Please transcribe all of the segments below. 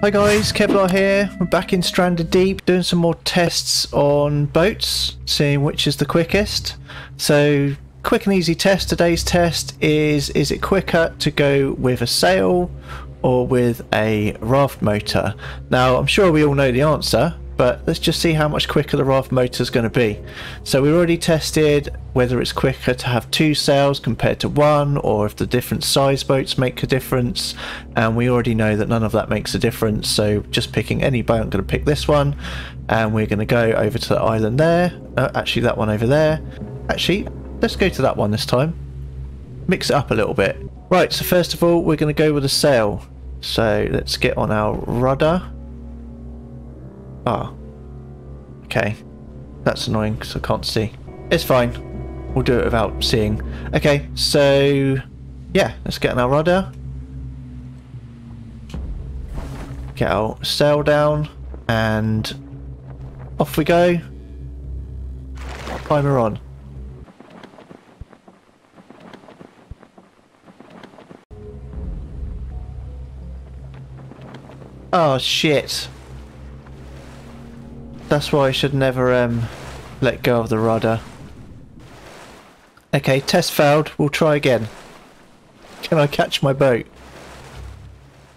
Hi guys, Kevlar here. We're back in Stranded Deep doing some more tests on boats, seeing which is the quickest. So, quick and easy test. Today's test is is it quicker to go with a sail or with a raft motor? Now, I'm sure we all know the answer, but let's just see how much quicker the raft motor is going to be. So we already tested whether it's quicker to have two sails compared to one or if the different size boats make a difference and we already know that none of that makes a difference so just picking any boat I'm going to pick this one and we're going to go over to the island there uh, actually that one over there. Actually let's go to that one this time. Mix it up a little bit. Right so first of all we're going to go with a sail. So let's get on our rudder Ah. Okay. That's annoying because I can't see. It's fine. We'll do it without seeing. Okay, so... Yeah, let's get our rudder. Get our sail down. And... Off we go. Timer on. Oh shit. That's why I should never um, let go of the rudder. Okay, test failed. We'll try again. Can I catch my boat?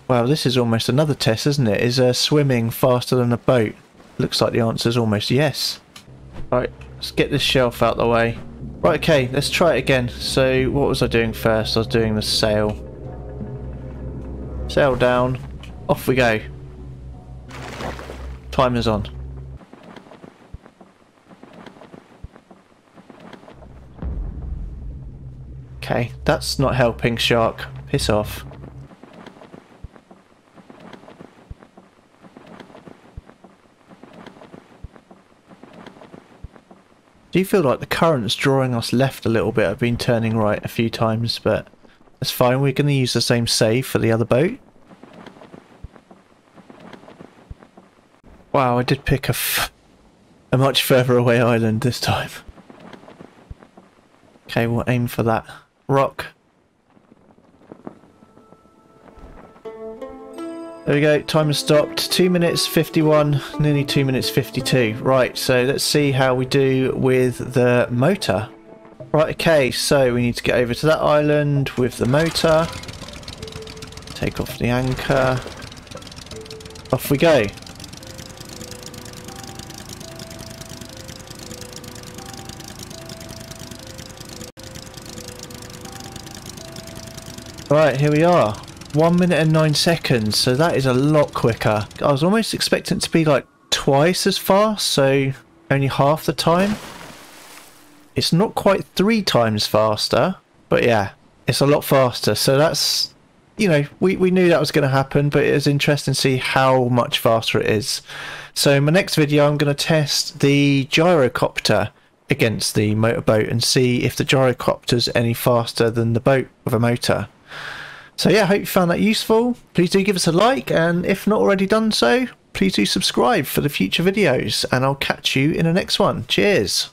Wow, this is almost another test, isn't it? Is uh, swimming faster than a boat? Looks like the answer is almost yes. Right, let's get this shelf out of the way. Right, okay, let's try it again. So, what was I doing first? I was doing the sail. Sail down. Off we go. Timer's on. Okay, that's not helping, Shark. Piss off. Do you feel like the current's drawing us left a little bit? I've been turning right a few times, but that's fine. We're going to use the same save for the other boat. Wow, I did pick a, a much further away island this time. Okay, we'll aim for that rock. There we go, time has stopped. 2 minutes 51, nearly 2 minutes 52. Right, so let's see how we do with the motor. Right, okay, so we need to get over to that island with the motor. Take off the anchor. Off we go. Right, here we are. One minute and nine seconds, so that is a lot quicker. I was almost expecting it to be like twice as fast, so only half the time. It's not quite three times faster, but yeah, it's a lot faster. So that's, you know, we, we knew that was going to happen, but it was interesting to see how much faster it is. So in my next video, I'm going to test the gyrocopter against the motorboat and see if the gyrocopter's any faster than the boat with a motor. So yeah, I hope you found that useful. Please do give us a like, and if not already done so, please do subscribe for the future videos, and I'll catch you in the next one. Cheers!